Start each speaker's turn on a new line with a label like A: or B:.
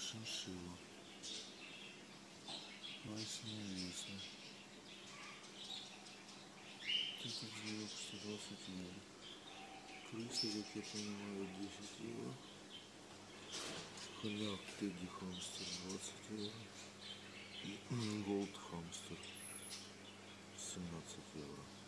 A: шиншилла. Майсная весна. Тысяч зверек 120 евро. Крыса, как я понимаю, 10 евро. Хомяк Тедди Хамстер 20 евро. И Голд Хамстер 17 евро.